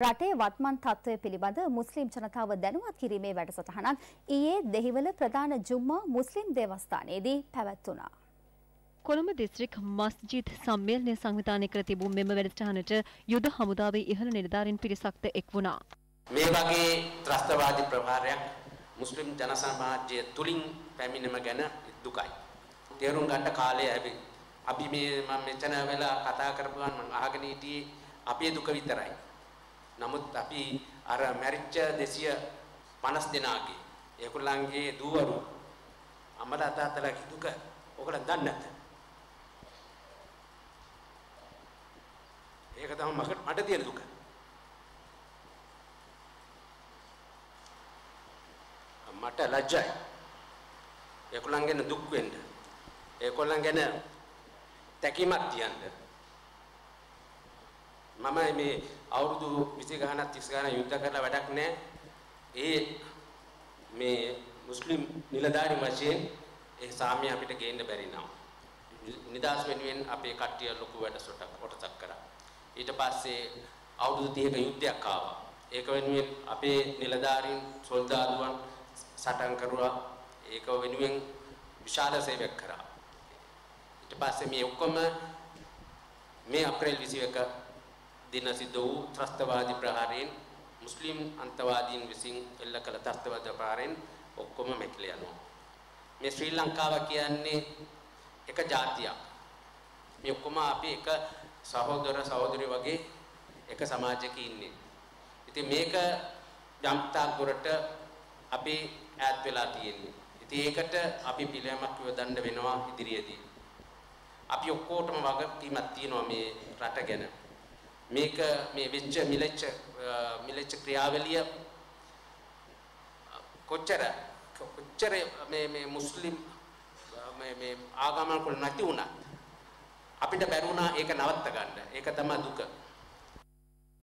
රටේ වත්මන් තත්ත්වය පිළිබඳ මුස්ලිම් ජනතාව දැනුවත් කිරීමේ වැඩසටහනක් ඊයේ දෙහිවල ප්‍රධාන ජුම්මා මුස්ලිම් දේවස්ථානයේදී පැවැත්වුණා. කොළඹ දිස්ත්‍රික් මස්ජිද් සම්මේලනය සංවිධානය කර තිබූ මෙම වැඩසටහනට යුද හමුදාවේ ඉහළ නිලධාරීන් පිරිසක්ද එක් වුණා. මේ වගේ ත්‍රස්තවාදී ප්‍රහාරයක් මුස්ලිම් ජන සමාජය තුලින් පැමිණීම ගැන දුකයි. තේරුම් ගන්න කාලය ඇවි. අපි මේ මම මෙතන වෙලා කතා කරපුවාන් මම අහගෙන හිටියේ අපේ දුක විතරයි. නමුත් අපි අර මැරිච්ච 250 දෙනාගේ ඒගොල්ලන්ගේ දූවරු අම්මලා තාත්තලාගේ දුක ඔයගොල්ලන් දන්නේ නැද්ද? ඒක තමයි මට මට තියෙන දුක. මට ලැජ්ජයි. ඒගොල්ලන් ගැන දුක් වෙන්න. ඒගොල්ලන් ගැන තැකීමක් තියන්න. මම මේ අවුරුදු 20 ගණනක් 30 ගණන් යුද්ධ කරලා වැඩක් නැහැ. ඒ මේ මුස්ලිම් නිලධාරි වශයෙන් ඒ සාමය අපිට ගේන්න බැරි නම්. නිදාස් වෙනුවෙන් අපේ කට්ටිය ලොකු වැඩසටහනක් කොටසක් කරා. ඊට පස්සේ අවුරුදු 30ක යුද්ධයක් ආවා. ඒක වෙනුවෙන් අපේ නිලධාරීන් සොල්දාදුවන් සටන් කරුවා. ඒක වෙනුවෙන් විශාල සේවයක් කරා. ඊට පස්සේ මේ ඔක්කොම මේ අප්‍රේල් 21 දින සිදු වූ ත්‍රස්තවාදී ප්‍රහාරයෙන් මුස්ලිම් අන්තවාදීන් විසින් එල්ල කළ ත්‍රස්තවාද ප්‍රහාරයෙන් ඔක්කොම මෙట్లా යනවා. මේ ශ්‍රී ලංකාව කියන්නේ එක ජාතියක්. මේ ඔක්කොම අපි එක සහෝදර සහෝදරි වගේ එක සමාජයක ඉන්නේ. ඉතින් මේක ජම්තාක් දුරට අපි ඈත් වෙලා තියෙන්නේ. ඉතින් ඒකට අපි පිළියමක් යොදන්න වෙනවා ඉදිරියේදී. අපි ඔක්කොටම වගකීමක් තියෙනවා මේ රට ගැන. මේක මේ වෙච්ච මිලච්ච මිලච්ච ක්‍රියාවලිය කොච්චර කොච්චර මේ මේ මුස්ලිම් මේ මේ ආගමන කුල නැති වුණා අපිට බැරුණා ඒක නවත්ත ගන්න. ඒක තමයි දුක.